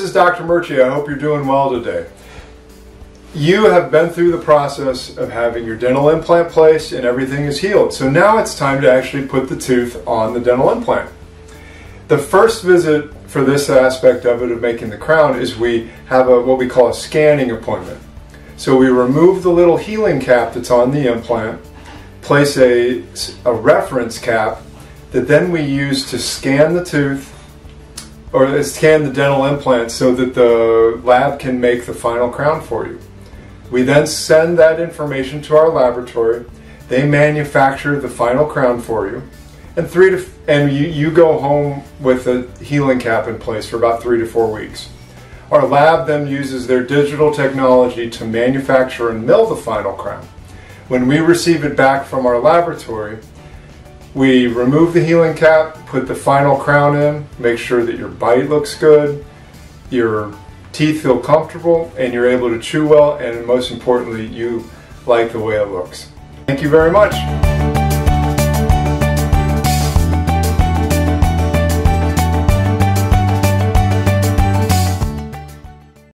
is Dr. Murchie. I hope you're doing well today. You have been through the process of having your dental implant placed and everything is healed. So now it's time to actually put the tooth on the dental implant. The first visit for this aspect of it of making the crown is we have a what we call a scanning appointment. So we remove the little healing cap that's on the implant, place a, a reference cap that then we use to scan the tooth or scan the dental implant so that the lab can make the final crown for you. We then send that information to our laboratory. They manufacture the final crown for you. And three to and you, you go home with a healing cap in place for about three to four weeks. Our lab then uses their digital technology to manufacture and mill the final crown. When we receive it back from our laboratory, we remove the healing cap, put the final crown in, make sure that your bite looks good, your teeth feel comfortable, and you're able to chew well, and most importantly, you like the way it looks. Thank you very much.